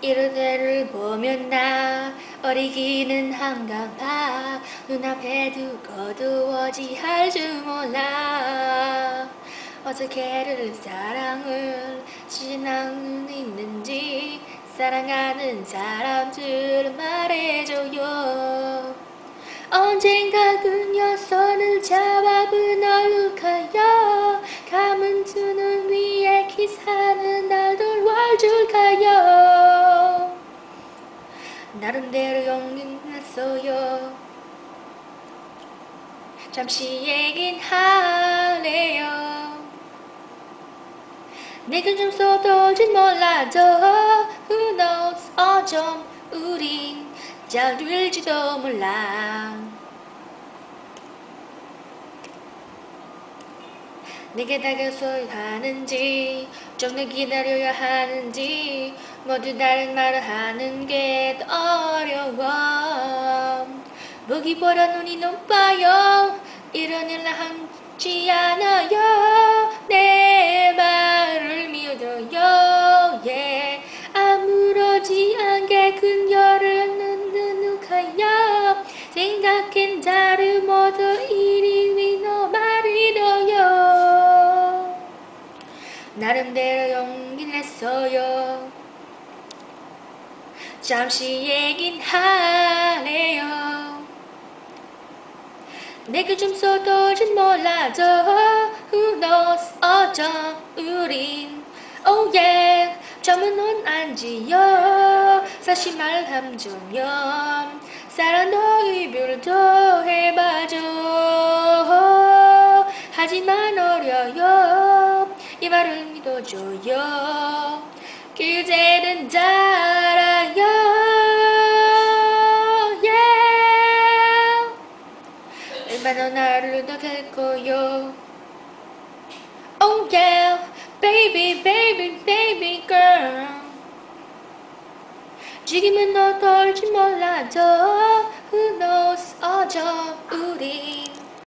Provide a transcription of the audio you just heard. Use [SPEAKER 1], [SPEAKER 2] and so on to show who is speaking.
[SPEAKER 1] 이런 를 보면 나 어리기는 한가 봐 눈앞에 두고도 어찌할 줄 몰라. 어떻게를 사랑을 신앙은 있는지 사랑하는 사람들 말해줘요. 언젠가 그녀 손을 잡아본 얼룩하여 감은 두 눈 위에 기사 나름대로 용기 냈어요. 잠시 얘긴 하래요. 내겐 좀 서툴진 몰라도 Who knows 어쩜 우린 잘 될지도 몰라 내게 다가서야 하는지 좀더 기다려야 하는지 모두 다른 말을 하는 게 더 어려워. 보기보다 눈이 높아요. 이런 일 하지 않아요. 내 말을 믿어요. yeah. 아무렇지 않게 그녀를 눈누룩하여 생각한 다 나름대로 용기 냈어요. 잠시 얘긴 하네요. 내게 좀 서툴진 몰라도 Who knows? 어쩜 우린? Oh yeah. 점은 안지요. 사실 말함정면 사랑도 이별도 해봐줘 말을 믿어줘요. 그대는 알아요 yeah. 얼마나 나를 너될 거요? Oh yeah. Baby baby baby girl. 지금은 어떨지 몰라도 Who knows 우린